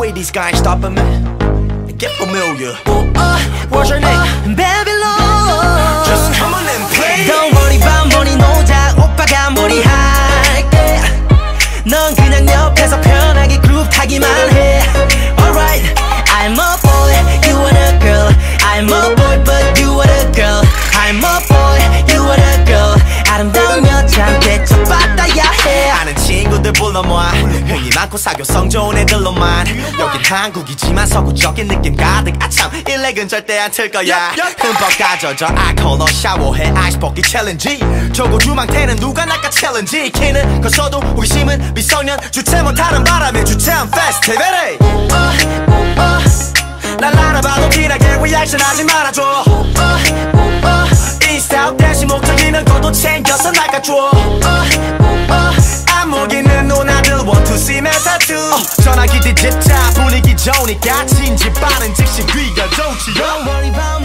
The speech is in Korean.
way these guys stopping me. Get familiar. Oh, uh, What's your name? Babylon Just come on and play. Don't worry about money 노자 오빠가 머리 할게 넌 그냥 옆에서 편하게 그룹 타기만 해 Alright I'm a boy, you are a girl I'm a boy but you are a girl I'm a boy, you are a girl 아름다운 흥이 많고 사교성 좋은 애들로만. 여긴 한국이지만 서구적인 느낌 가득. 아참 일렉은 절대 안 틀 거야. 흠뻑 젖어 젖어 알코올로 샤워해 ice bucket challenge 저 고주망태는 누가 낚아 challenge 키는 커서도 호기심은 미성년. 주체 못하는 바람에 주최한 페스티벌에 날 알아봐도 티나게 리액션 하지 말아줘. 인스타 대신 목적이면 그것도 챙겨서 낚아줘 my tattoo 전화기 디지타 분위기 좋으니까 진지 빠른 즉시 귀가 좋지 Don't worry about